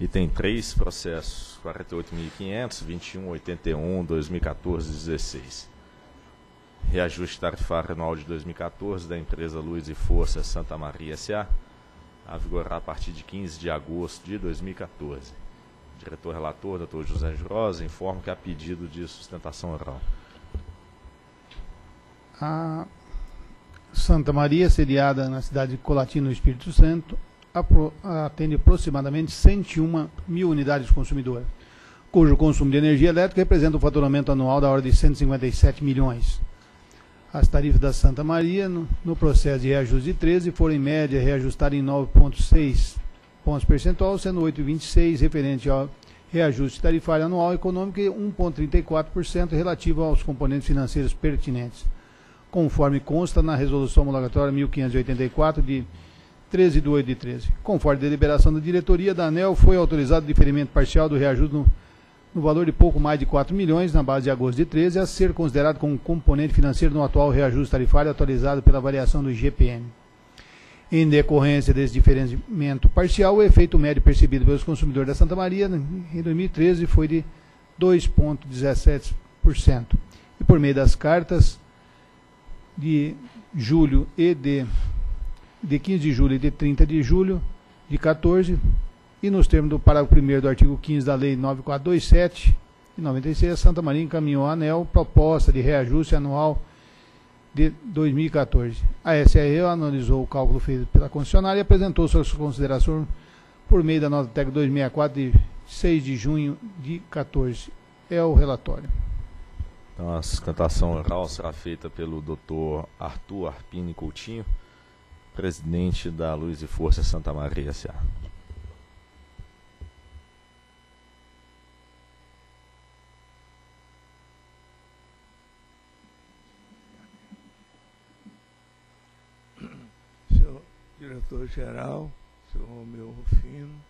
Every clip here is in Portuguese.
Item 3, processos 48.500, 2181, 2014, 16. Reajuste tarifário anual de 2014 da empresa Luz e Força Santa Maria S.A. a vigorar a partir de 15 de agosto de 2014. Diretor relator, Dr. José Rosa, informa que há pedido de sustentação oral. A Santa Maria, sediada na cidade de Colatina, no Espírito Santo, atende aproximadamente 101 mil unidades consumidoras, cujo consumo de energia elétrica representa um faturamento anual da ordem de 157 milhões. As tarifas da Santa Maria, no, no processo de reajuste de 13, foram em média reajustadas em 9,6 pontos percentual, sendo 8,26 referente ao reajuste tarifário anual econômico e 1,34% relativo aos componentes financeiros pertinentes, conforme consta na Resolução Homologatória 1584 de 13 de 8 de 13. Conforme deliberação da diretoria da ANEL, foi autorizado o diferimento parcial do reajuste no, no valor de pouco mais de 4 milhões na base de agosto de 13, a ser considerado como componente financeiro no atual reajuste tarifário atualizado pela variação do IGPM. Em decorrência desse diferimento parcial, o efeito médio percebido pelos consumidores da Santa Maria em 2013 foi de 2,17%. E por meio das cartas de julho e de, de 15 de julho e de 30 de julho de 14, e nos termos do parágrafo 1 do artigo 15 da Lei 9427 de 96, a Santa Maria encaminhou à ANEL proposta de reajuste anual de 2014. A SRE analisou o cálculo feito pela concessionária e apresentou suas considerações por meio da nota técnica 264 de 6 de junho de 14. É o relatório. Então, a sustentação oral será feita pelo Dr. Arthur Arpini Coutinho, presidente da Luz e Força Santa Maria S.A. senhor diretor-geral, senhor Romeu Rufino,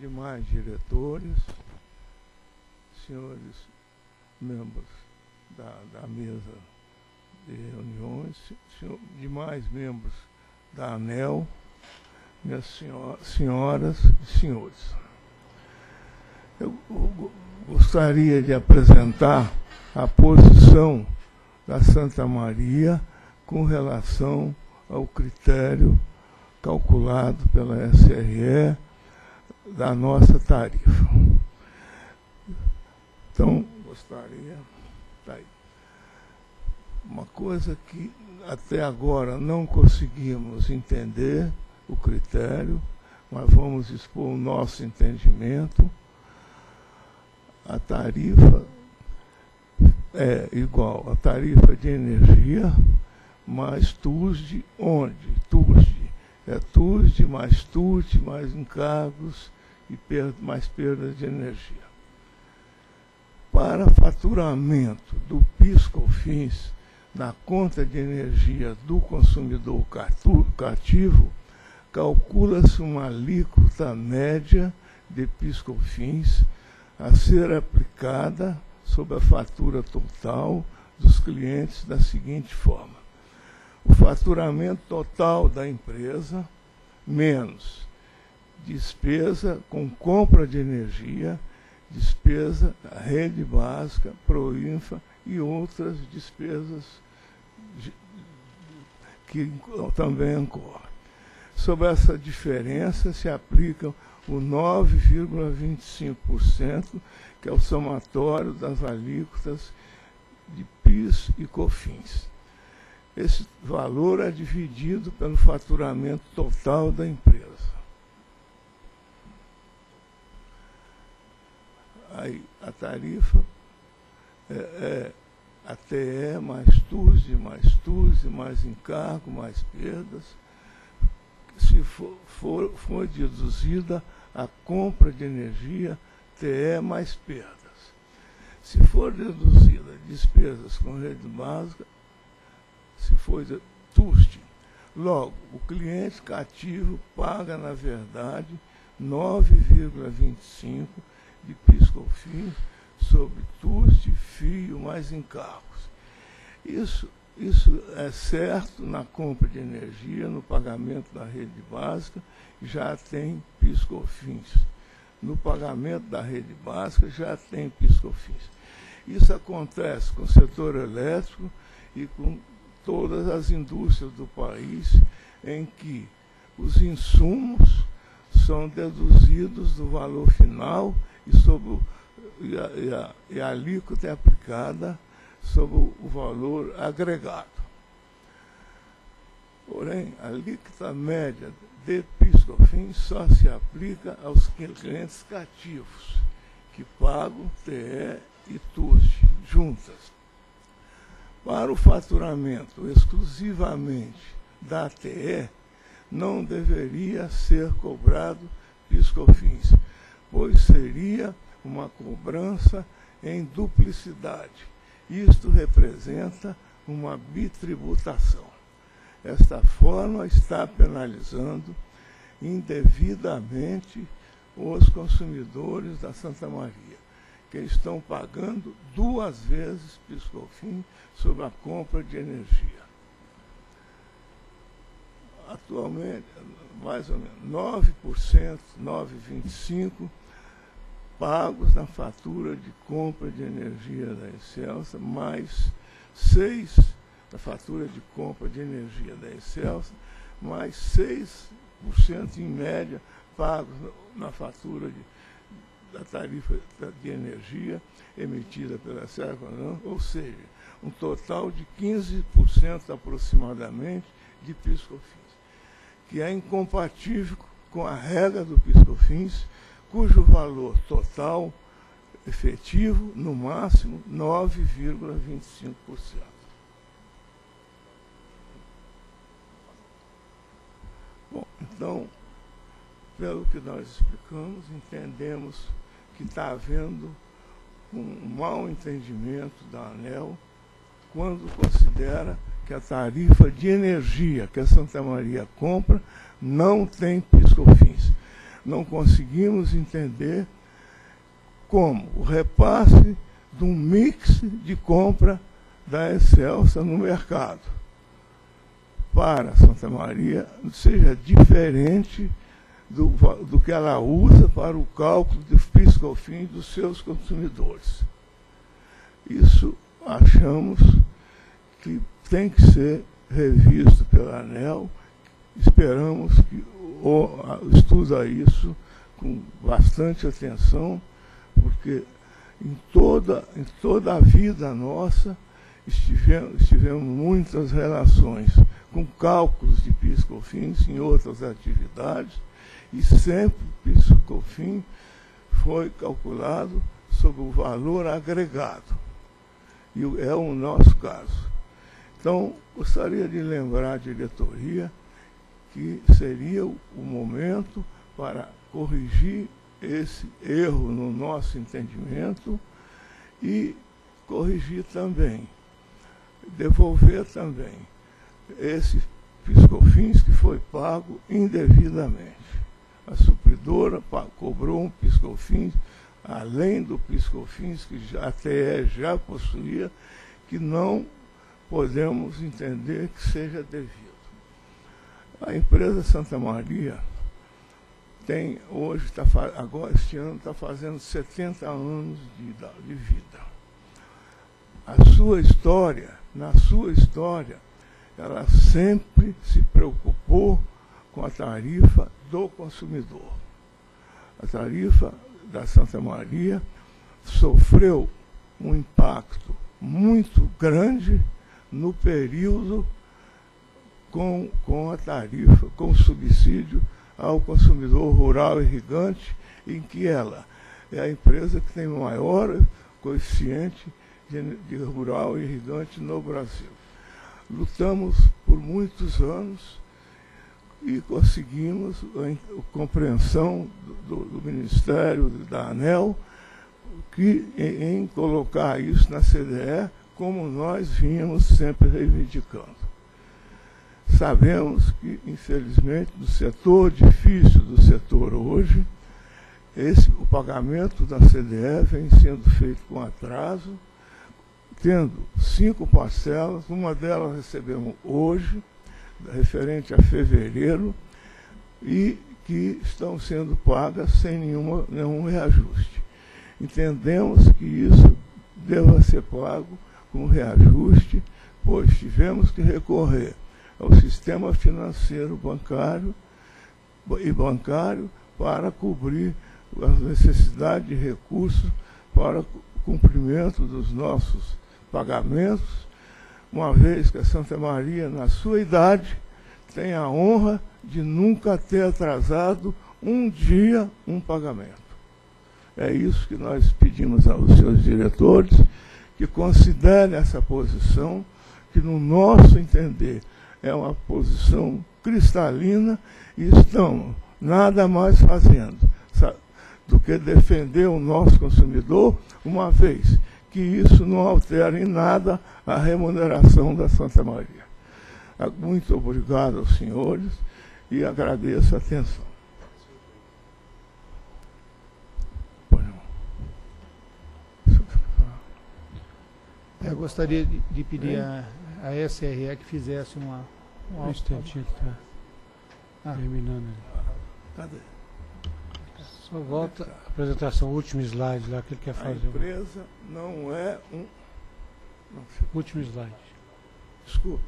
demais diretores, senhores membros da, da mesa de reuniões, senhor- demais membros da ANEL, minhas senho- senhoras e senhores. Eu go- gostaria de apresentar a posição da Santa Maria com relação ao critério calculado pela SRE da nossa tarifa. Então, gostaria. Tá aí. Uma coisa que até agora não conseguimos entender o critério, mas vamos expor o nosso entendimento. A tarifa é igual à tarifa de energia mais TUSD onde? TUSD. É TUSD mais TUT, mais encargos e mais perdas de energia. Para faturamento do PIS/COFINS na conta de energia do consumidor cativo, calcula-se uma alíquota média de PIS/COFINS a ser aplicada sobre a fatura total dos clientes da seguinte forma: o faturamento total da empresa menos despesa com compra de energia, despesa rede básica, Proinfa e outras despesas de- que também ocorrem. Sobre essa diferença se aplica o 9,25%, que é o somatório das alíquotas de PIS e COFINS. Esse valor é dividido pelo faturamento total da empresa. Aí a tarifa é, é TE mais TUSE, mais TUSE, mais encargo, mais perdas. Se for, for, for deduzida a compra de energia, TE mais perdas. Se for deduzida despesas com rede básica, se for TUST. Logo, o cliente cativo paga, na verdade, 9,25% de PIS/COFINS sobre TUST, fio mais encargos. Isso, isso é certo na compra de energia, no pagamento da rede básica, já tem PIS/COFINS no pagamento da rede básica já tem piscofins. Isso acontece com o setor elétrico e com todas as indústrias do país em que os insumos são deduzidos do valor final e, sobre, e, a, e, a, alíquota é aplicada sobre o valor agregado. Porém, a alíquota média de PIS/COFINS só se aplica aos clientes cativos, que pagam TE e TUSD juntas. Para o faturamento exclusivamente da TE, não deveria ser cobrado PIS/COFINS, pois seria uma cobrança em duplicidade. Isto representa uma bitributação. Esta forma está penalizando indevidamente os consumidores da Santa Maria, que estão pagando duas vezes PIS/COFINS sobre a compra de energia. Atualmente, mais ou menos 9%, 9,25% pagos na fatura de compra de energia da Excelsa, mais 6% da fatura de compra de energia da Excelsa, mais 6% em média pagos na fatura de, da tarifa de energia emitida pela Serconão, ou seja, um total de 15% aproximadamente de PIS/COFINS, que é incompatível com a regra do PIS/COFINS, cujo valor total efetivo, no máximo, 9,25%. Bom, então, pelo que nós explicamos, entendemos que está havendo um mau entendimento da ANEL quando considera que a tarifa de energia que a Santa Maria compra não tem piscofins. Não conseguimos entender como o repasse de um mix de compra da Excelsa no mercado para Santa Maria seja diferente do, do que ela usa para o cálculo do piscofins dos seus consumidores. Isso achamos que tem que ser revisto pela ANEL. Esperamos que o, estuda isso com bastante atenção, porque em toda, em toda a vida nossa estivemos, tivemos muitas relações com cálculos de PIS/COFINS em outras atividades e sempre o PIS/COFINS foi calculado sobre o valor agregado. E é o nosso caso. Então, gostaria de lembrar a diretoria que seria o momento para corrigir esse erro no nosso entendimento e corrigir também, devolver também esse piscofins que foi pago indevidamente. A supridora cobrou um piscofins, além do piscofins que a TE já possuía, que não podemos entender que seja devido. A empresa Santa Maria tem hoje, tá, agora este ano, está fazendo 70 anos de, de vida. A sua história, na sua história, ela sempre se preocupou com a tarifa do consumidor. A tarifa da Santa Maria sofreu um impacto muito grande no período com, com a tarifa, com o subsídio ao consumidor rural irrigante, em que ela é a empresa que tem o maior coeficiente de, de rural irrigante no Brasil lutamos por muitos anos e conseguimos a compreensão do, do Ministério, da ANEL, que, em, em colocar isso na CDE, como nós vínhamos sempre reivindicando. Sabemos que, infelizmente, no setor difícil do setor hoje, esse, o pagamento da CDE vem sendo feito com atraso, tendo cinco parcelas, uma delas recebemos hoje, referente a fevereiro, e que estão sendo pagas sem nenhuma, nenhum reajuste. Entendemos que isso deva ser pago com reajuste, pois tivemos que recorrer ao sistema financeiro bancário e bancário para cobrir as necessidades de recursos para cumprimento dos nossos pagamentos, uma vez que a Santa Maria, na sua idade, tem a honra de nunca ter atrasado um dia um pagamento. É isso que nós pedimos aos seus diretores, que considerem essa posição, que no nosso entender é uma posição cristalina e estão nada mais fazendo do que defender o nosso consumidor, uma vez que isso não altera em nada a remuneração da Santa Maria. Muito obrigado aos senhores e agradeço a atenção. Eu gostaria de pedir a, a SRE que fizesse uma. Um instantinho que está ah. terminando. Cadê? Só volta a apresentação, último slide lá que ele quer fazer. A empresa não é um. Não, último slide. Desculpe.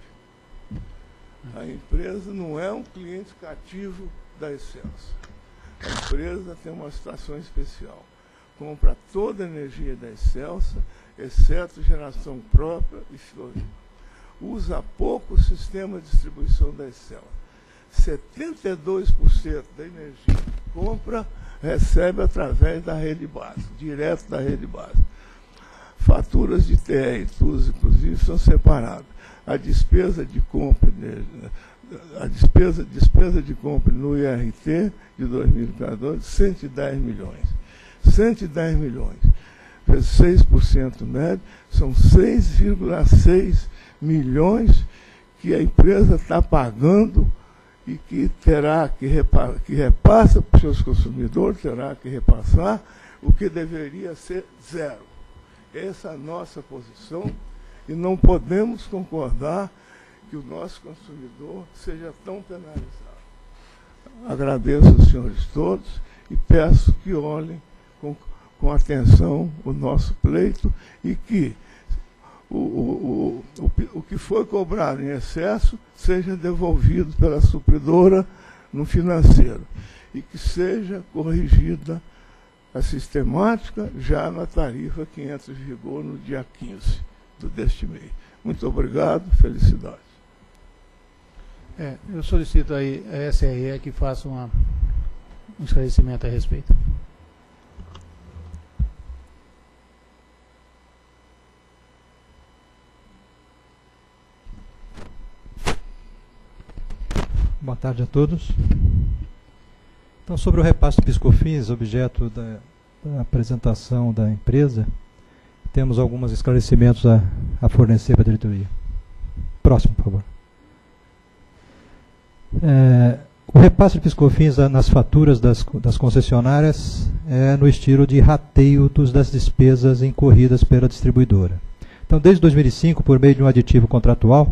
A empresa não é um cliente cativo da Excelsa. A empresa tem uma situação especial. Compra toda a energia da Excelsa, exceto geração própria e florida. Usa pouco o sistema de distribuição da Excelsa. 72% da energia que compra recebe através da rede base, direto da rede base. Faturas de TR e TUS, inclusive, são separadas. A despesa de compra, a despesa, despesa de compra no IRT de 2014, 110 milhões. 110 milhões. 6% médio, são 6,6 milhões que a empresa está pagando e que terá que, repa que repassa para os seus consumidores, terá que repassar o que deveria ser zero. Essa é a nossa posição e não podemos concordar que o nosso consumidor seja tão penalizado. Agradeço aos senhores todos e peço que olhem com, com atenção o nosso pleito e que o, o, o, o, que foi cobrado em excesso seja devolvido pela supridora no financeiro e que seja corrigida a sistemática já na tarifa que entra em vigor no dia 15 do, deste mês. Muito obrigado, felicidades. É, eu solicito aí a SRE que faça uma, um esclarecimento a respeito. Boa tarde a todos. Então, sobre o repasse de piscofins, objeto da, da, apresentação da empresa, temos alguns esclarecimentos a, a fornecer para a diretoria. Próximo, por favor. É, o repasse de piscofins nas faturas das, das concessionárias é no estilo de rateio dos, das despesas incorridas pela distribuidora. Então, desde 2005, por meio de um aditivo contratual,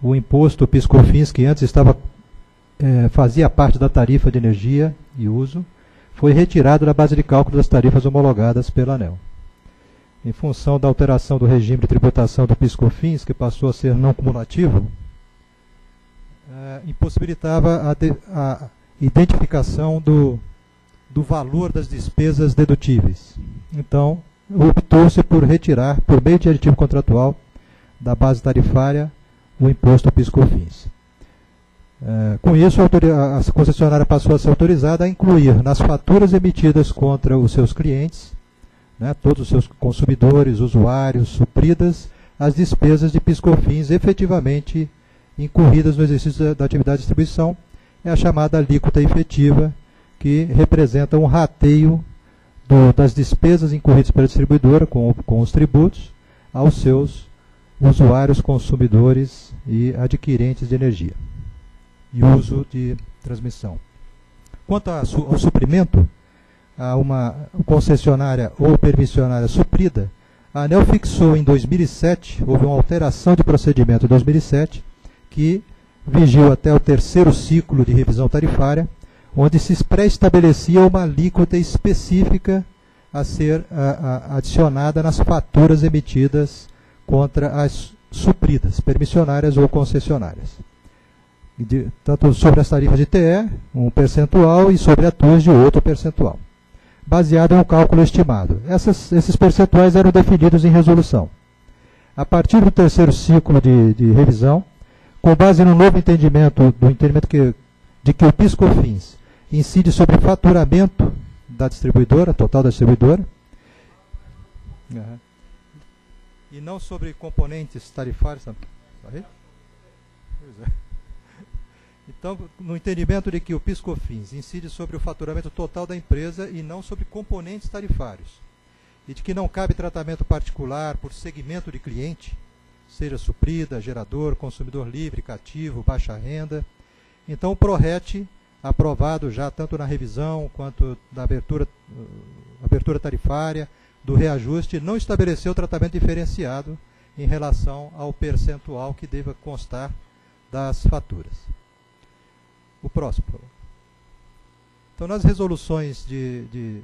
o imposto PiscoFins, que antes estava é, fazia parte da tarifa de energia e uso, foi retirado da base de cálculo das tarifas homologadas pela ANEL. Em função da alteração do regime de tributação do PiscoFins, que passou a ser não cumulativo, é, impossibilitava a, de, a identificação do, do valor das despesas dedutíveis. Então, optou-se por retirar, por meio de aditivo contratual, da base tarifária, o imposto PiscoFins. É, com isso, a, a concessionária passou a ser autorizada a incluir nas faturas emitidas contra os seus clientes, né, todos os seus consumidores, usuários, supridas, as despesas de piscofins efetivamente incorridas no exercício da, da atividade de distribuição, é a chamada alíquota efetiva, que representa um rateio do, das despesas incorridas pela distribuidora com, com os tributos aos seus usuários, consumidores e adquirentes de energia e uso de transmissão. Quanto ao suprimento, a uma concessionária ou permissionária suprida, a ANEL fixou em 2007, houve uma alteração de procedimento em 2007, que vigiu até o terceiro ciclo de revisão tarifária, onde se pré-estabelecia uma alíquota específica a ser a, a, adicionada nas faturas emitidas contra as supridas, permissionárias ou concessionárias. De, tanto sobre as tarifas de TE, um percentual, e sobre a TUS de outro percentual, baseado em um cálculo estimado. Essas, esses percentuais eram definidos em resolução. A partir do terceiro ciclo de, de revisão, com base no novo entendimento, do entendimento que, de que o PIS/COFINS incide sobre o faturamento da distribuidora, total da distribuidora, uhum. e não sobre componentes tarifários. Aí? Então, no entendimento de que o PIS/COFINS incide sobre o faturamento total da empresa e não sobre componentes tarifários, e de que não cabe tratamento particular por segmento de cliente, seja suprida, gerador, consumidor livre, cativo, baixa renda, então o PRORET, aprovado já tanto na revisão quanto na abertura, uh, abertura tarifária, do reajuste, não estabeleceu tratamento diferenciado em relação ao percentual que deva constar das faturas. O próximo. Então, nas resoluções de, de,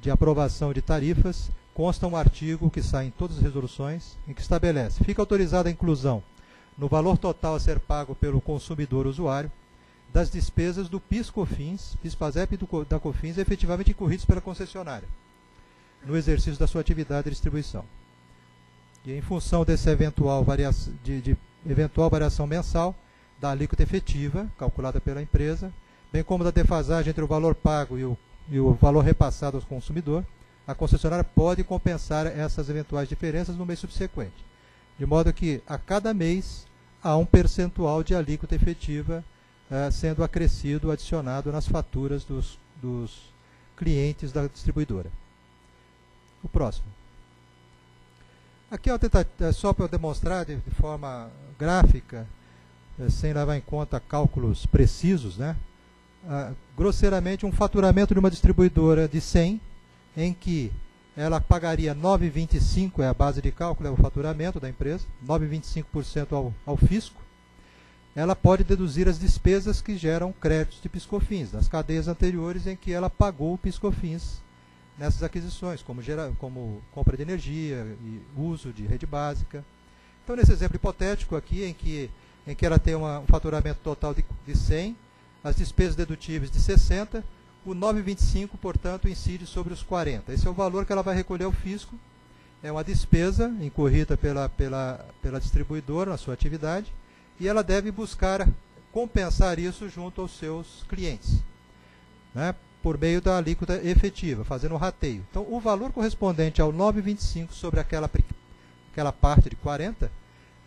de aprovação de tarifas, consta um artigo que sai em todas as resoluções, em que estabelece, fica autorizada a inclusão no valor total a ser pago pelo consumidor usuário das despesas do PIS-COFINS, PIS-PASEP e da COFINS efetivamente incorridos pela concessionária, no exercício da sua atividade de distribuição. E em função dessa eventual variação, de, de eventual variação mensal, da alíquota efetiva, calculada pela empresa, bem como da defasagem entre o valor pago e o, e o valor repassado ao consumidor, a concessionária pode compensar essas eventuais diferenças no mês subsequente. De modo que, a cada mês, há um percentual de alíquota efetiva eh, sendo acrescido, adicionado nas faturas dos, dos clientes da distribuidora. O próximo. Aqui é, é só para demonstrar de, de forma gráfica sem levar em conta cálculos precisos, né? Ah, grosseiramente, um faturamento de uma distribuidora de 100, em que ela pagaria 9,25, é a base de cálculo, é o faturamento da empresa, 9,25% ao, ao fisco, ela pode deduzir as despesas que geram créditos de piscofins, das cadeias anteriores em que ela pagou piscofins nessas aquisições, como, gera, como compra de energia e uso de rede básica. Então, nesse exemplo hipotético aqui, em que em que ela tem uma, um faturamento total de, de 100, as despesas dedutíveis de 60, o 9,25, portanto, incide sobre os 40. Esse é o valor que ela vai recolher ao fisco. É uma despesa incorrida pela, pela, pela distribuidora na sua atividade e ela deve buscar compensar isso junto aos seus clientes, né, por meio da alíquota efetiva, fazendo um rateio. Então, o valor correspondente ao 9,25 sobre aquela, aquela parte de 40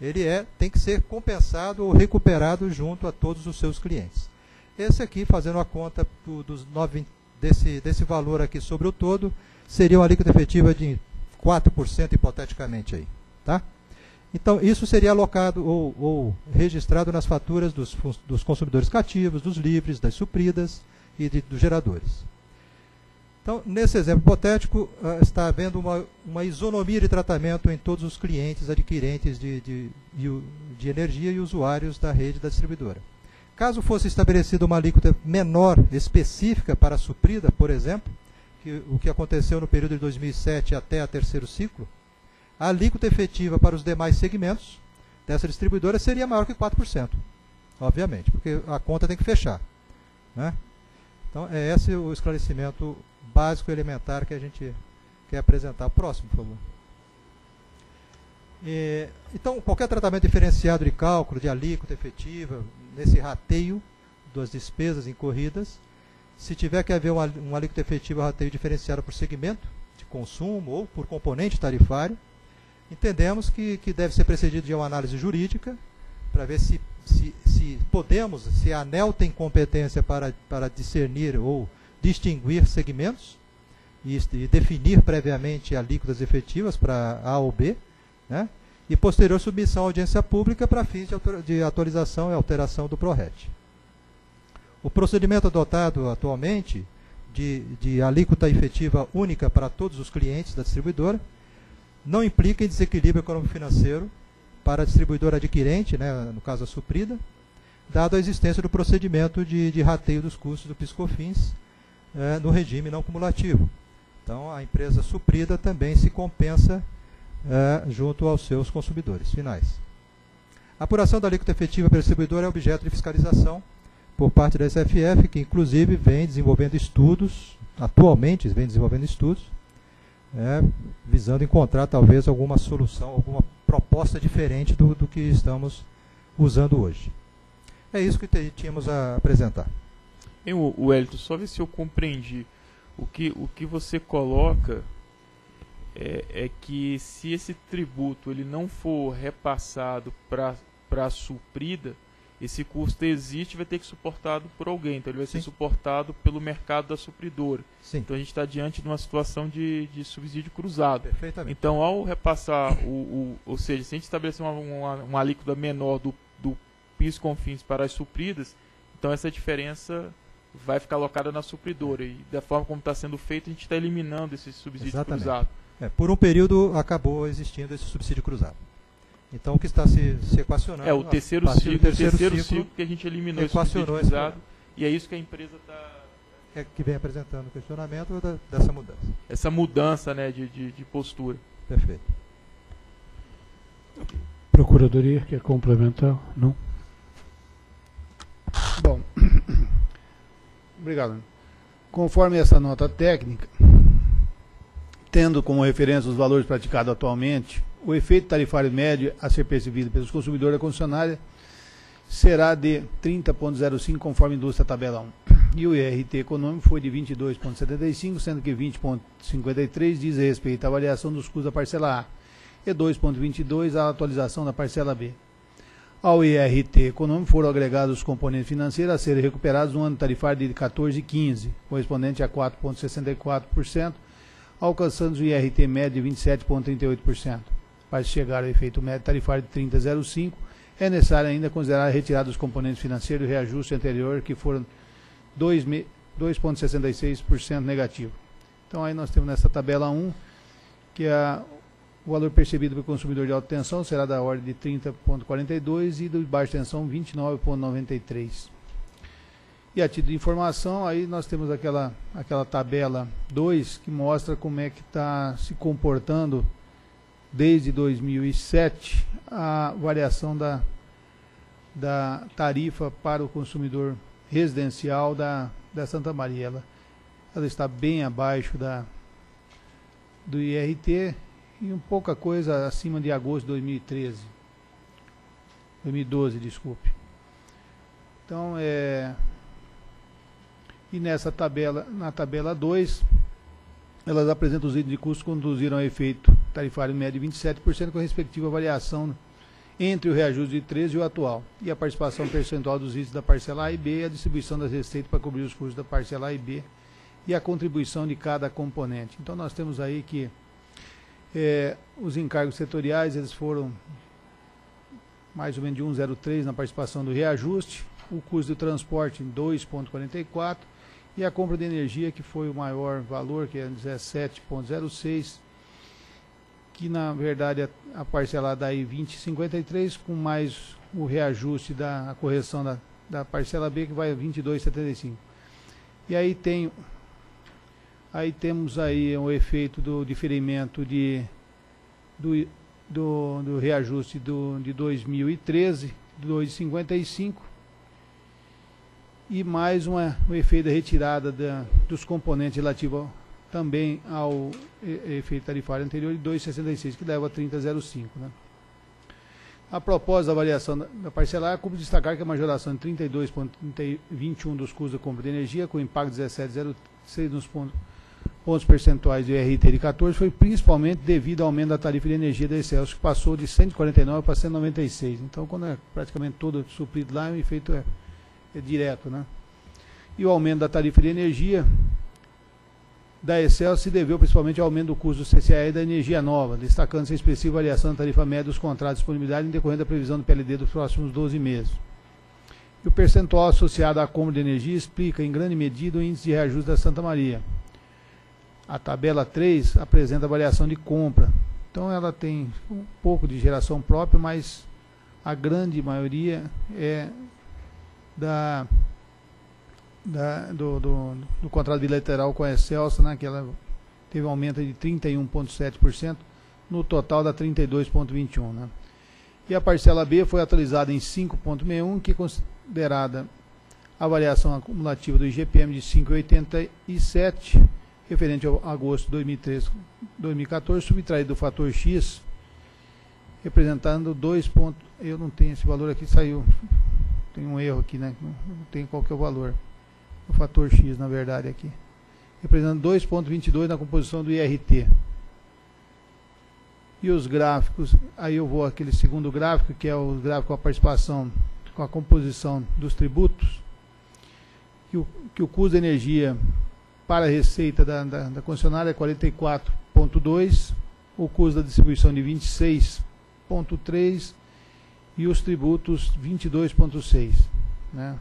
ele é, tem que ser compensado ou recuperado junto a todos os seus clientes. Esse aqui, fazendo a conta do, dos 9, desse, desse valor aqui sobre o todo, seria uma alíquota efetiva de 4% hipoteticamente aí. Tá? Então, isso seria alocado ou, ou registrado nas faturas dos, dos, consumidores cativos, dos livres, das supridas e de, dos geradores. Então, nesse exemplo hipotético, uh, está havendo uma, uma, isonomia de tratamento em todos os clientes adquirentes de, de, de, energia e usuários da rede da distribuidora. Caso fosse estabelecida uma alíquota menor específica para a suprida, por exemplo, que, o que aconteceu no período de 2007 até a terceiro ciclo, a alíquota efetiva para os demais segmentos dessa distribuidora seria maior que 4%, obviamente, porque a conta tem que fechar. Né? Então, é esse o esclarecimento básico elementar que a gente quer apresentar. Próximo, por favor. E, então, qualquer tratamento diferenciado de cálculo, de alíquota efetiva, nesse rateio das despesas incorridas, se tiver que haver um, alíquota efetivo rateio diferenciado por segmento de consumo ou por componente tarifário, entendemos que, que deve ser precedido de uma análise jurídica para ver se, se, se podemos, se a ANEL tem competência para, para discernir ou distinguir segmentos e, definir previamente alíquotas efetivas para A ou B, né? e posterior submissão à audiência pública para fins de, de atualização e alteração do PRORET. O procedimento adotado atualmente de, de alíquota efetiva única para todos os clientes da distribuidora não implica em desequilíbrio econômico-financeiro para a distribuidora adquirente, né, no caso a suprida, dado a existência do procedimento de, de rateio dos custos do PiscoFins é, no regime não cumulativo. Então, a empresa suprida também se compensa é, junto aos seus consumidores finais. A apuração da alíquota efetiva pelo distribuidor é objeto de fiscalização por parte da SFF, que inclusive vem desenvolvendo estudos, atualmente vem desenvolvendo estudos, é, visando encontrar talvez alguma solução, alguma proposta diferente do, do que estamos usando hoje. É isso que tínhamos a apresentar. Hein, o, Elton, só ver se eu compreendi. O que, o que você coloca é, é que se esse tributo ele não for repassado para a suprida, esse custo existe e vai ter que ser suportado por alguém. Então ele vai Sim. ser suportado pelo mercado da supridora. Sim. Então a gente está diante de uma situação de, de subsídio cruzado. Perfeitamente. Então ao repassar, o, o, ou seja, se a gente estabelecer uma, uma, uma alíquota menor do, do PIS fins para as supridas, então essa diferença vai ficar alocada na supridora. E da forma como está sendo feito, a gente está eliminando esse subsídio Exatamente. cruzado. É, por um período acabou existindo esse subsídio cruzado. Então o que está se, se equacionando. É o terceiro, ciclo, terceiro, terceiro ciclo, ciclo, que a gente eliminou equacionou esse cruzado. E é isso que a empresa está. É que vem apresentando o questionamento da, dessa mudança. Essa mudança né, de, de, de postura. Perfeito. Procuradoria quer complementar? Não? Bom, obrigado. Conforme essa nota técnica, tendo como referência os valores praticados atualmente, o efeito tarifário médio a ser percebido pelos consumidores da concessionária será de 30,05 conforme indústria tabela 1. E o IRT econômico foi de 22,75, sendo que 20,53 diz respeito à variação dos custos da parcela A e 2,22 à atualização da parcela B. Ao IRT econômico foram agregados os componentes financeiros a serem recuperados no ano tarifário de 14,15, correspondente a 4,64%, alcançando o IRT médio de 27,38%. Para chegar ao efeito médio tarifário de 30,05, é necessário ainda considerar a retirada dos componentes financeiros do reajuste anterior, que foram 2,66% negativo. Então aí nós temos nessa tabela 1, que a, o valor percebido pelo consumidor de alta tensão será da ordem de 30,42 e do de baixa tensão 29,93. E a título de informação, aí nós temos aquela, aquela tabela 2 que mostra como é que está se comportando desde 2007 a variação da, da tarifa para o consumidor residencial da, da Santa Maria. Ela, ela está bem abaixo da, do IRT e um pouca coisa acima de agosto de 2013. 2012, desculpe. Então, é... E nessa tabela, na tabela 2, elas apresentam os itens de custo que conduziram ao efeito tarifário médio de 27% com a respectiva variação entre o reajuste de 13 e o atual, e a participação percentual dos itens da parcela A e B a distribuição das receitas para cobrir os custos da parcela A e B e a contribuição de cada componente. Então nós temos aí que é, os encargos setoriais eles foram mais ou menos de 1,03 na participação do reajuste, o custo de transporte em 2,44 e a compra de energia que foi o maior valor, que é 17,06 que na verdade a, a parcelada aí 20,53 com mais o reajuste da correção da, da parcela B que vai a 22,75. E aí tem aí temos aí o efeito do diferimento de do, do, do reajuste do, de 2013, 2,55 e mais uma, o efeito da retirada da, dos componentes relativos também ao efeito tarifário anterior de 2,66, que leva a 30,05. Né? A propósito da avaliação da parcelar, cumpre destacar que a majoração de 32,21 dos custos da compra de energia, com impacto de 17,06 nos pontos, pontos percentuais do IRT de 14, foi principalmente devido ao aumento da tarifa de energia da Excelsior, que passou de 149 para 196. Então, quando é praticamente todo suprido lá, o efeito é, é direto. Né? E o aumento da tarifa de energia da Excel se deveu principalmente ao aumento do custo do CCAE da energia nova, destacando-se a expressiva variação da tarifa média dos contratos de disponibilidade em decorrência da previsão do PLD dos próximos 12 meses. E o percentual associado à compra de energia explica, em grande medida, o índice de reajuste da Santa Maria. A tabela 3 apresenta a variação de compra. Então ela tem um pouco de geração própria, mas a grande maioria é da, da- do, do, do contrato bilateral com a Excelsa, né, que ela teve um aumento de 31,7%, no total dá 32,21%. Né. E a parcela B foi atualizada em 5,61%, que é considerada a variação acumulativa do IGPM de 5,87%, referente ao agosto de 2013, 2014, subtraído do fator X, representando 2 pontos. Eu não tenho esse valor aqui, saiu. Tem um erro aqui, né? Não, tem qual que é o valor. O fator X, na verdade, aqui. Representando 2,22 na composição do IRT. E os gráficos, aí eu vou aquele segundo gráfico, que é o gráfico com a participação, com a composição dos tributos, que o, que o custo de energia para a receita da, da, da concessionária é 44,2, o custo da distribuição de 26,3 e os tributos 22,6. Né?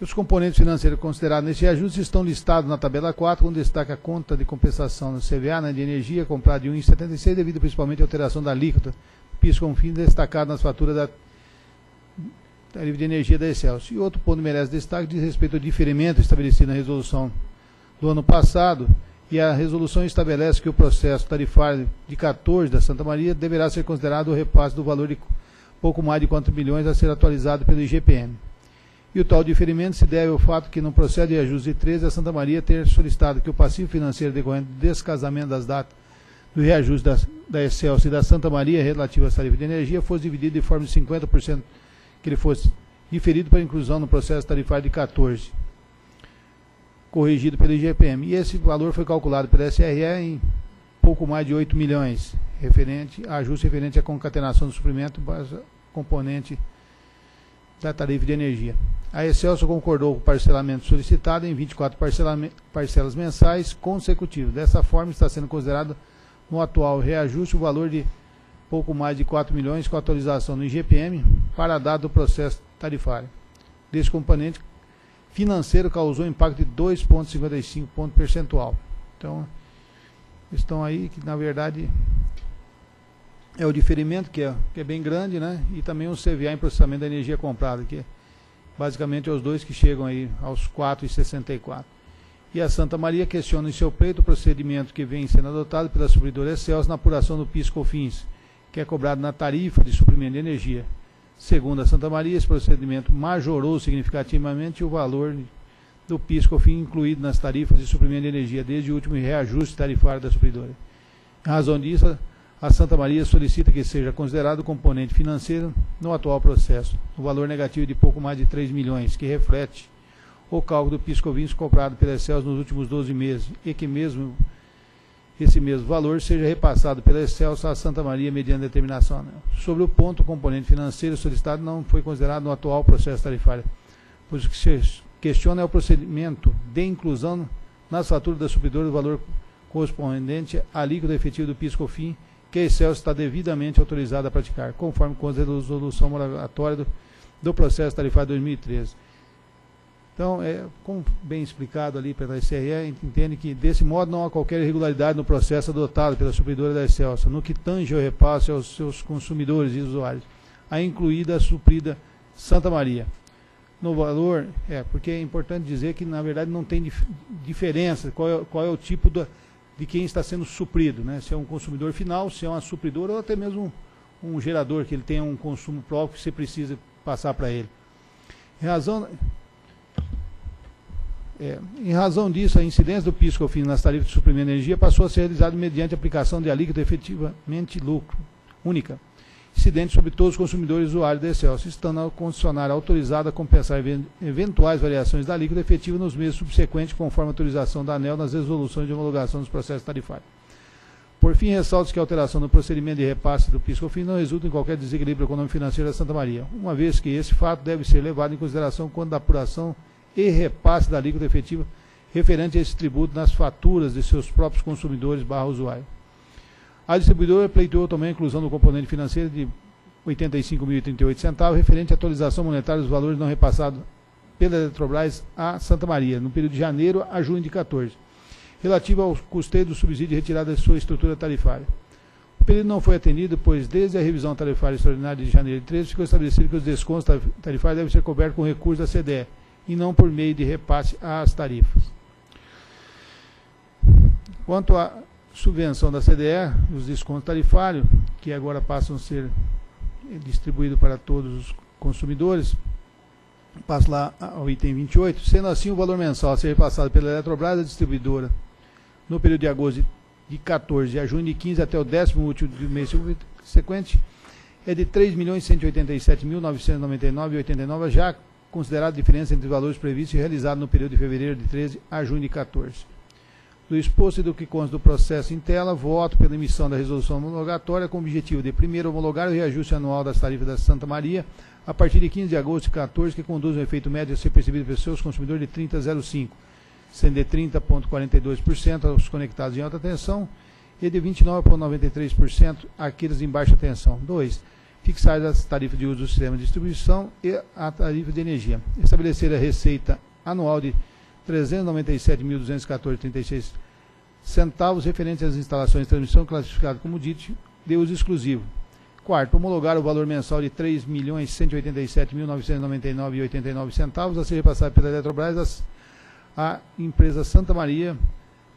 Os componentes financeiros considerados nesse ajuste estão listados na tabela 4, com destaque a conta de compensação no CVA né, de energia comprada de 1,76 devido principalmente à alteração da alíquota PIS com fim destacado nas faturas da tarifa de energia da Excelsior. E outro ponto merece destaque diz respeito ao diferimento estabelecido na resolução do ano passado, e a resolução estabelece que o processo tarifário de 14 da Santa Maria deverá ser considerado o repasse do valor de pouco mais de 4 milhões a ser atualizado pelo IGPM. E o tal diferimento se deve ao fato que no processo de ajuste de 13 a Santa Maria ter solicitado que o passivo financeiro decorrente do descasamento das datas do reajuste da, da Excelsior e da Santa Maria relativo às tarifas de energia fosse dividido de forma de 50% que ele fosse diferido para inclusão no processo tarifário de 14, corrigido pelo IGPM. E esse valor foi calculado pela SRE em pouco mais de 8 milhões, referente ajuste referente à concatenação do suprimento base componente da tarifa de energia. A Excelso concordou com o parcelamento solicitado em 24 parcelame- parcelas mensais consecutivas. Dessa forma, está sendo considerado no atual reajuste o valor de pouco mais de 4 milhões com atualização no IGPM para data do processo tarifário. Desse componente financeiro causou impacto de 2,55 ponto percentual. Então, estão aí que, na verdade, é o diferimento, que é, que é bem grande, né? E também o CVA em processamento da energia comprada, que é basicamente os dois que chegam aí aos 4,64. E a Santa Maria questiona em seu pleito o procedimento que vem sendo adotado pela supridora Excelsior na apuração do PIS/COFINS, que é cobrado na tarifa de suprimento de energia. Segundo a Santa Maria, esse procedimento majorou significativamente o valor do PIS/COFINS incluído nas tarifas de suprimento de energia desde o último reajuste tarifário da supridora. Em razão disso, a Santa Maria solicita que seja considerado componente financeiro no atual processo, o valor negativo de pouco mais de 3 milhões, que reflete o cálculo do PIS/COFINS cobrado pela Excel nos últimos 12 meses e que mesmo esse mesmo valor seja repassado pela Excelsa à Santa Maria mediante determinação. né? Sobre o ponto, componente financeiro solicitado não foi considerado no atual processo tarifário, pois o que se questiona é o procedimento de inclusão nas faturas da supridora do valor correspondente à alíquota efetiva do PIS/COFINS que a Excelsior está devidamente autorizada a praticar, conforme com a resolução moratória do, do processo tarifário 2013. Então, é, como bem explicado ali pela SRE, entende que, desse modo, não há qualquer irregularidade no processo adotado pela supridora da Excelsior, no que tange ao repasse aos seus consumidores e usuários, a incluída a suprida Santa Maria. No valor, é, porque é importante dizer que, na verdade, não tem dif diferença qual é, qual é o tipo de quem está sendo suprido, né? se é um consumidor final, se é uma supridora ou até mesmo um, um gerador que ele tenha um consumo próprio que você precisa passar para ele. Em razão, é, em razão disso, a incidência do PIS/COFINS nas tarifas de suprimento de energia passou a ser realizada mediante aplicação de alíquota efetivamente lucro única, incidente sobre todos os consumidores usuários da Excelsior, estando a concessionária autorizada a compensar even- eventuais variações da alíquota efetiva nos meses subsequentes, conforme a autorização da ANEL nas resoluções de homologação dos processos tarifários. Por fim, ressalta que a alteração no procedimento de repasse do PIS/COFINS não resulta em qualquer desequilíbrio econômico-financeiro da Santa Maria, uma vez que esse fato deve ser levado em consideração quando da apuração e repasse da alíquota efetiva referente a esse tributo nas faturas de seus próprios consumidores barra usuário. A distribuidora pleiteou também a inclusão do componente financeiro de R$ 85.038 centavos referente à atualização monetária dos valores não repassados pela Eletrobras a Santa Maria, no período de janeiro a junho de 14, relativo ao custeio do subsídio retirado da sua estrutura tarifária. O pedido não foi atendido, pois desde a revisão tarifária extraordinária de janeiro de 13 ficou estabelecido que os descontos tarifários devem ser cobertos com recursos da CDE e não por meio de repasse às tarifas. Quanto à subvenção da CDE, os descontos tarifários, que agora passam a ser distribuídos para todos os consumidores, passo lá ao item 28, sendo assim o valor mensal a ser repassado pela Eletrobras, a distribuidora, no período de agosto de 14 a junho de 15 até o décimo último do mês sequente, é de R$ 3.187.999,89, já considerada a diferença entre os valores previstos e realizados no período de fevereiro de 13 a junho de 14. Do exposto e do que consta do processo em tela, voto pela emissão da resolução homologatória com o objetivo de, primeiro, homologar o reajuste anual das tarifas da Santa Maria a partir de 15 de agosto de 14, que conduz um efeito médio a ser percebido pelos seus consumidores de 30,05, sendo de 30,42% aos conectados em alta tensão e de 29,93% àqueles em baixa tensão. 2 fixar as tarifas de uso do sistema de distribuição e a tarifa de energia. Estabelecer a receita anual de R$ 397.214,36 centavos referente às instalações de transmissão classificado como dito de uso exclusivo. Quarto, homologar o valor mensal de R$ 3.187.999,89 centavos a ser repassado pela Eletrobras à empresa Santa Maria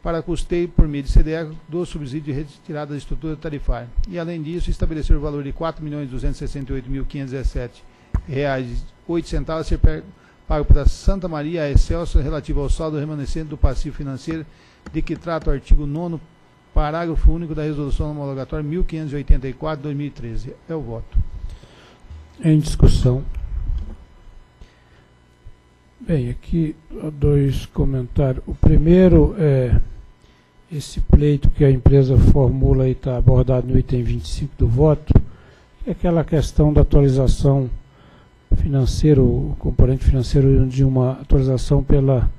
para custeio por meio de CDE do subsídio de retirada da estrutura tarifária. E, além disso, estabelecer o valor de R$ 4.268.517,08 a ser pago pela Santa Maria a Excelso relativo ao saldo remanescente do passivo financeiro de que trata o artigo 9 parágrafo único da resolução homologatória 1584-2013. É o voto. Em discussão. Bem, aqui dois comentários. O primeiro é esse pleito que a empresa formula e está abordado no item 25 do voto, é aquela questão da atualização financeira, o componente financeiro de uma atualização pela,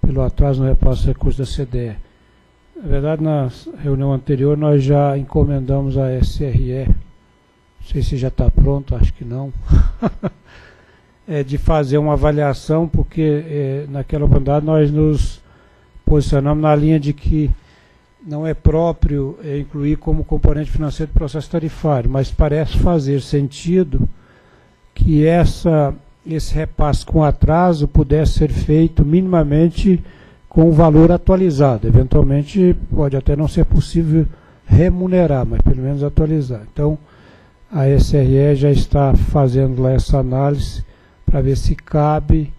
pelo atraso no repasse de recursos da CDE. Na verdade, na reunião anterior nós já encomendamos a SRE, não sei se já está pronto, acho que não, é de fazer uma avaliação, porque é, naquela oportunidade nós nos posicionamos na linha de que não é próprio é, incluir como componente financeiro do processo tarifário, mas parece fazer sentido que essa, esse repasse com atraso pudesse ser feito minimamente com o valor atualizado. Eventualmente pode até não ser possível remunerar, mas pelo menos atualizar. Então a SRE já está fazendo lá essa análise para ver se cabe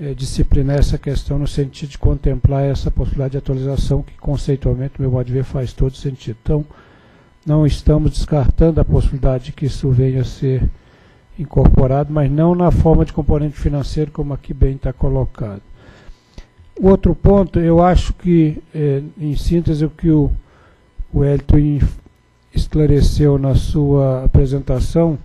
é, disciplinar essa questão no sentido de contemplar essa possibilidade de atualização que conceitualmente, meu modo de ver, faz todo sentido. Então, não estamos descartando a possibilidade de que isso venha a ser incorporado, mas não na forma de componente financeiro, como aqui bem está colocado. O outro ponto, eu acho que, é, em síntese, o que o, o Elton esclareceu na sua apresentação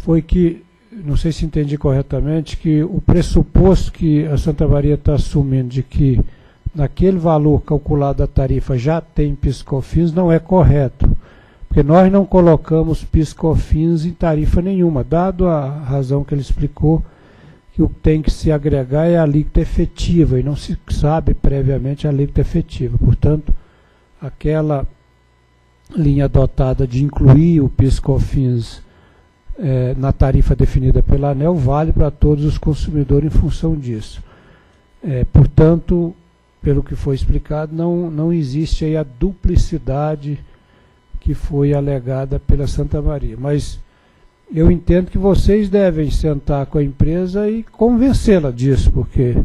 foi que não sei se entendi corretamente, que o pressuposto que a Santa Maria está assumindo de que naquele valor calculado da tarifa já tem piscofins não é correto. Porque nós não colocamos piscofins em tarifa nenhuma, dado a razão que ele explicou, que o que tem que se agregar é a alíquota efetiva, e não se sabe previamente a alíquota efetiva. Portanto, aquela linha adotada de incluir o piscofins é, na tarifa definida pela ANEL vale para todos os consumidores em função disso. É, portanto, pelo que foi explicado, não, não existe aí a duplicidade que foi alegada pela Santa Maria. Mas eu entendo que vocês devem sentar com a empresa e convencê-la disso, porque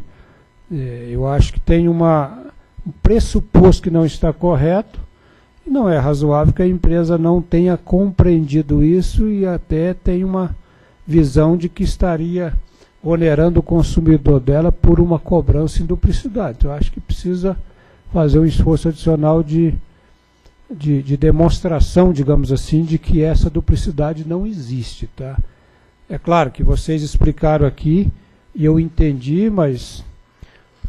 é, eu acho que tem uma, um pressuposto que não está correto não é razoável que a empresa não tenha compreendido isso e até tenha uma visão de que estaria onerando o consumidor dela por uma cobrança em duplicidade. Eu acho que precisa fazer um esforço adicional de, de, de, demonstração, digamos assim, de que essa duplicidade não existe. Tá? É claro que vocês explicaram aqui e eu entendi, mas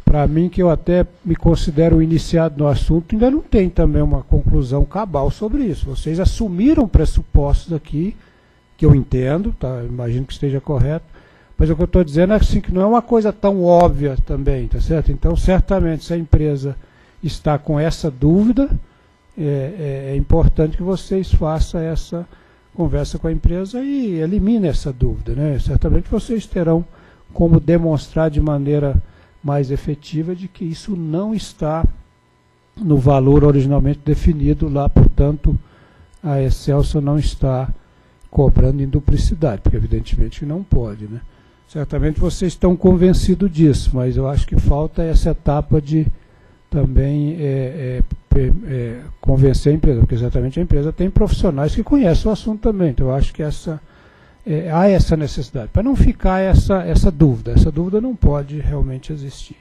para mim, que eu até me considero iniciado no assunto, ainda não tem também uma conclusão cabal sobre isso. Vocês assumiram pressupostos aqui, que eu entendo, tá? imagino que esteja correto, mas o que eu estou dizendo é assim, que não é uma coisa tão óbvia também, tá certo? Então, certamente, se a empresa está com essa dúvida, é, é, é importante que vocês façam essa conversa com a empresa e elimine essa dúvida. Né? Certamente vocês terão como demonstrar de maneira mais efetiva de que isso não está no valor originalmente definido lá, portanto, a Excelsa não está cobrando em duplicidade, porque evidentemente não pode. Né? Certamente vocês estão convencidos disso, mas eu acho que falta essa etapa de também é, é, é, convencer a empresa, porque exatamente a empresa tem profissionais que conhecem o assunto também. Então eu acho que essa, é, há essa necessidade, para não ficar essa, essa dúvida. Essa dúvida não pode realmente existir.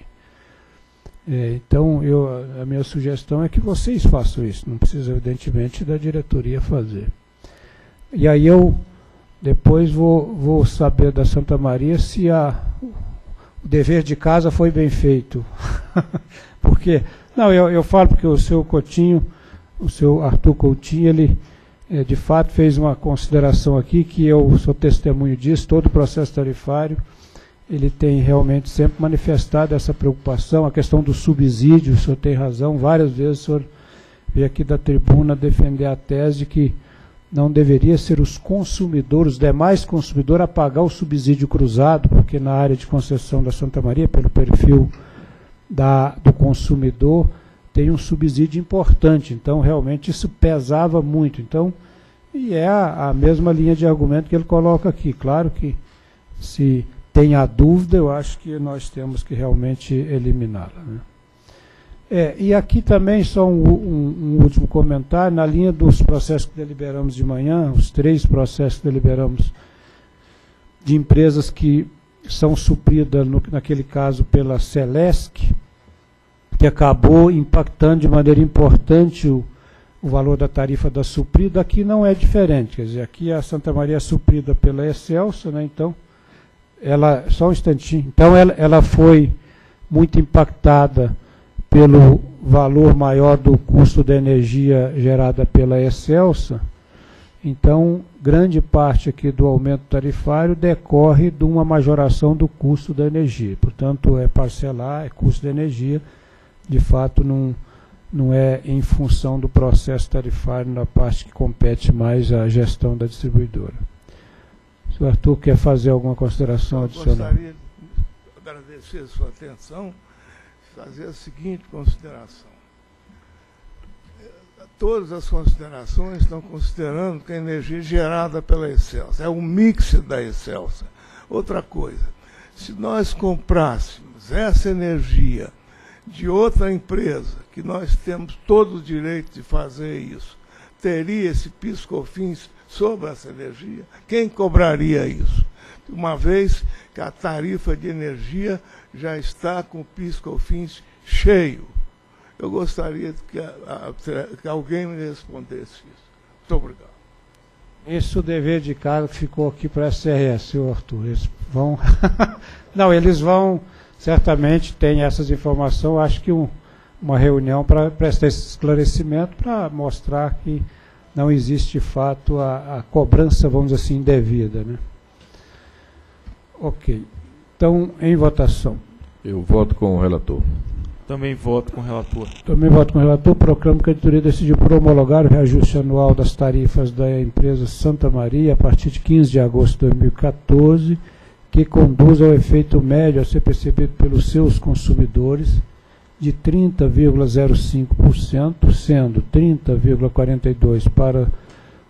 É, então eu, a minha sugestão é que vocês façam isso, não precisa evidentemente da diretoria fazer. E aí eu depois vou, vou saber da Santa Maria se a, o dever de casa foi bem feito. porque, não, eu, eu falo porque o seu Coutinho, o seu Arthur Coutinho, ele de fato fez uma consideração aqui que eu sou testemunho disso, todo o processo tarifário, ele tem realmente sempre manifestado essa preocupação, a questão do subsídio, o senhor tem razão, várias vezes o senhor veio aqui da tribuna defender a tese de que não deveria ser os consumidores, os demais consumidores, a pagar o subsídio cruzado, porque na área de concessão da Santa Maria, pelo perfil da, do consumidor, tem um subsídio importante. Então, realmente, isso pesava muito. Então, e é a, a mesma linha de argumento que ele coloca aqui. Claro que, se tem a dúvida, eu acho que nós temos que realmente eliminá-la. Né? É, e aqui também só um, um, um, último comentário, na linha dos processos que deliberamos de manhã, os três processos que deliberamos de empresas que são supridas, no, naquele caso, pela Celesc, que acabou impactando de maneira importante o, o valor da tarifa da suprida, aqui não é diferente. Quer dizer, aqui a Santa Maria é suprida pela Excelsa, né, então, ela, só um instantinho, então ela, ela foi muito impactada pelo valor maior do custo da energia gerada pela Excelsa, então grande parte aqui do aumento tarifário decorre de uma majoração do custo da energia. Portanto, é parcelar, é custo da energia, de fato não, não é em função do processo tarifário na parte que compete mais à gestão da distribuidora. Se o Arthur quer fazer alguma consideração Eu adicional. Gostaria de agradecer a sua atenção fazer a seguinte consideração. Todas as considerações estão considerando que a energia gerada pela Excelsa é o mix da Excelsa. Outra coisa, se nós comprássemos essa energia de outra empresa, que nós temos todo o direito de fazer isso, teria esse piscofins sobre essa energia? Quem cobraria isso? Uma vez que a tarifa de energia já está com o PIS/COFINS cheio. Eu gostaria que, a, a, que alguém me respondesse isso. Muito obrigado. Esse o dever de casa ficou aqui para a SRS, senhor Arthur. Eles vão. Não, eles vão, certamente, tem essas informações. Acho que um, uma reunião para prestar esse esclarecimento, para mostrar que não existe de fato a, a cobrança, vamos dizer assim, indevida. Né? Ok. Então, em votação. Eu voto com o relator. Também voto com o relator. Também voto com o relator. Proclamo que a diretoria decidiu por homologar o reajuste anual das tarifas da empresa Santa Maria a partir de 15 de agosto de 2014, que conduz ao efeito médio a ser percebido pelos seus consumidores de 30,05%, sendo 30,42% para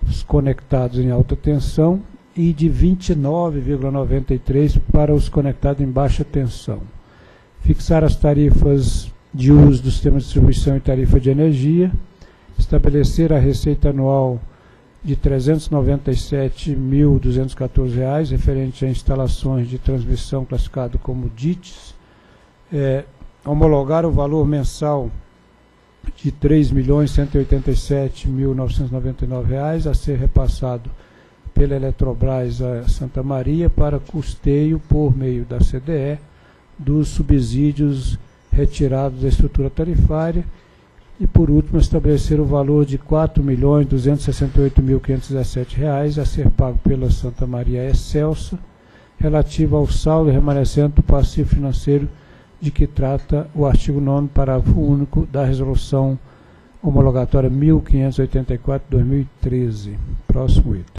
os conectados em alta tensão e de 29,93% para os conectados em baixa tensão. Fixar as tarifas de uso do sistema de distribuição e tarifa de energia, estabelecer a receita anual de R$ 397.214, referente a instalações de transmissão classificado como DITs, é, homologar o valor mensal de R$ 3.187.999 a ser repassado pela Eletrobras a Santa Maria para custeio por meio da CDE dos subsídios retirados da estrutura tarifária e, por último, estabelecer o valor de R$ 4.268.517 a ser pago pela Santa Maria Excelsa, relativo ao saldo remanescente do passivo financeiro de que trata o artigo 9 parágrafo único da resolução homologatória 1584-2013. Próximo item.